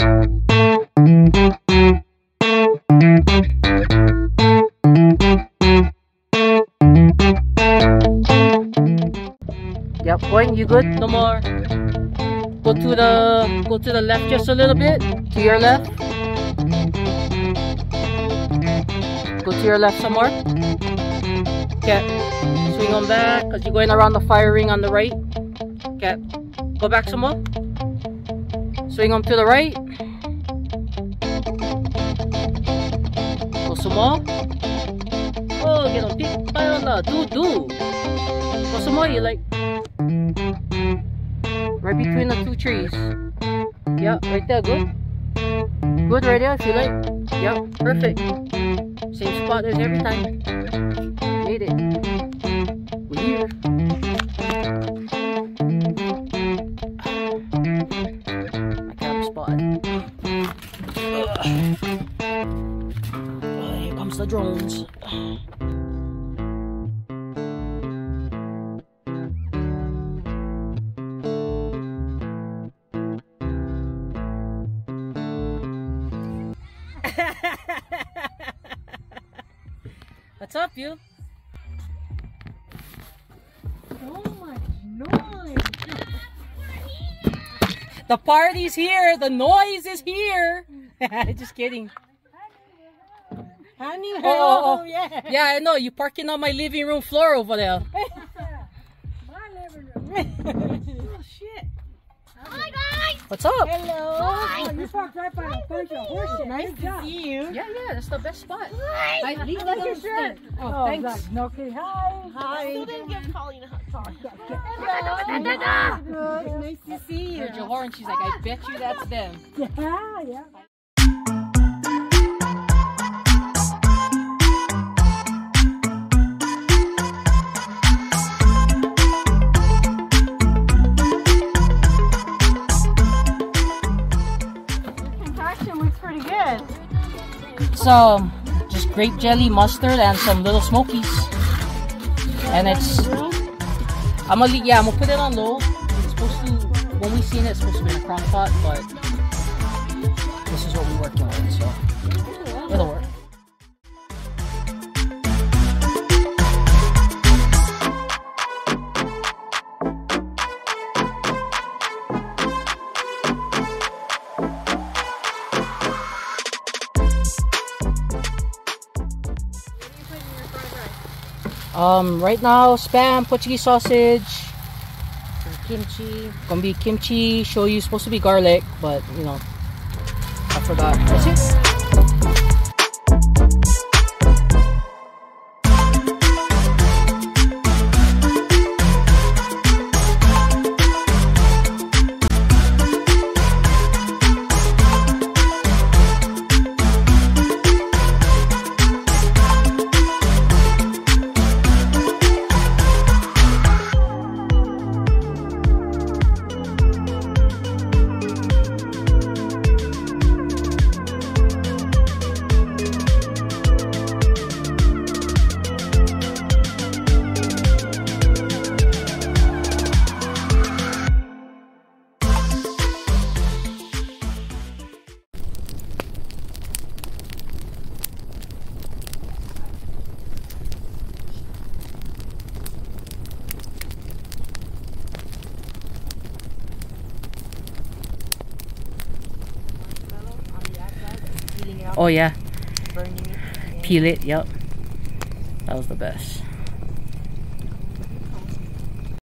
Yep, point, you good? No more. Go to the go to the left just a little bit. To your left. Go to your left some more. Okay. Swing on back because you're going around the fire ring on the right. Okay. Go back some more. Swing them to the right. More. Oh, get on the do do. More. You like right between the two trees. Yeah, right there. Good. Good right there. If you like. Yeah, perfect. Same spot as every time. The drones. What's up, you? Oh so much noise. The party's here. The noise is here. Just kidding. Honey, Oh, oh, oh. yeah. Yeah, I know. You're parking on my living room floor over there. My living room. oh, shit. Hi guys! What's up? Hello. Oh, you parked right by a bunch of horses. Nice Good to job. see you. Yeah, yeah. That's the best spot. Hi! I leave like your shirt. Oh, Oh, thanks. thanks. Okay, hi. I still didn't give Colleen a hug. Sorry. Good. Nice to see you. Heard your horn. She's like, I bet you that's them. Yeah, yeah. So, just grape jelly, mustard, and some little smokies. And it's, I'm gonna, yeah, I'm gonna put it on low. It's supposed to, when we seen it, it's supposed to be in a crock pot, but this is what we're working with, so it'll work. Um, right now, spam, Portuguese sausage, kimchi. Gonna be kimchi, shoyu, supposed to be garlic, but you know, I forgot. That's it. Oh yeah, peel it. Yep, that was the best.